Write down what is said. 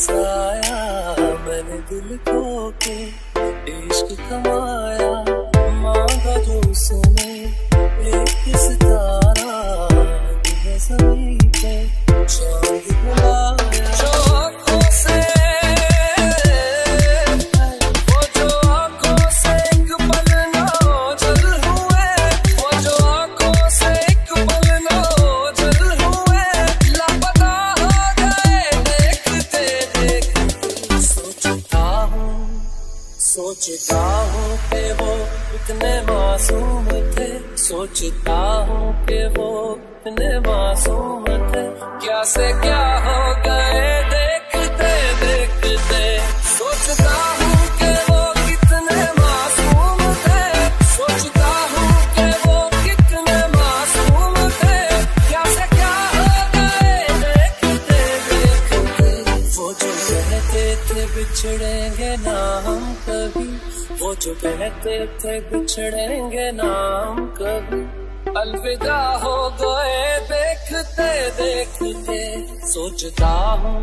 फसाया मैंने दिल को के इश्क कमाया। सोचता हूँ कि वो इतने मासूम थे। सोचता हूँ कि वो इतने मासूम थे। क्या से क्या कहते थे बिछड़ेंगे ना हम कभी। वो जो कहते थे बिछड़ेंगे ना हम कभी। अलविदा हो गए, देखते देखते, सोचता हूँ